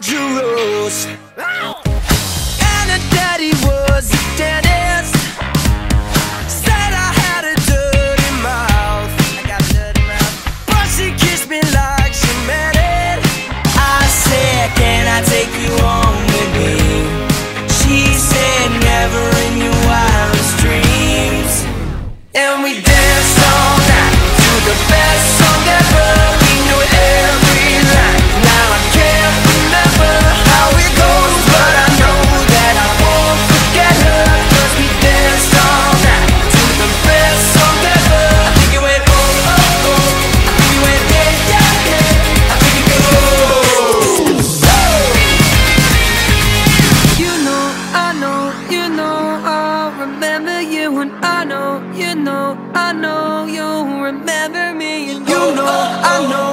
called And her daddy was a dentist. Said I had a dirty mouth. But she kissed me like she meant it. I said, can I take you home with me? She said, never in your wildest dreams. And we danced all night to the best song ever. remember me, and you know I know.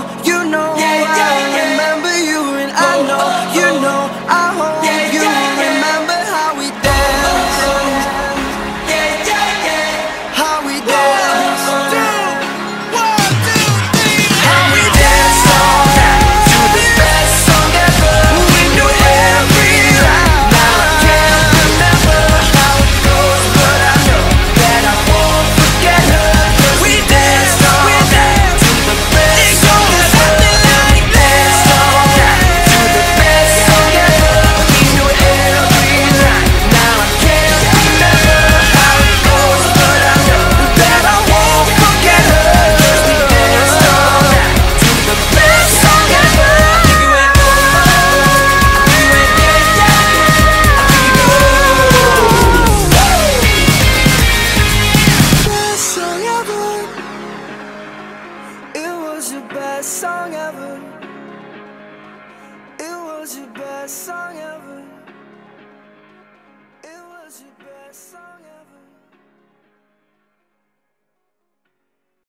best song ever. It was your best song.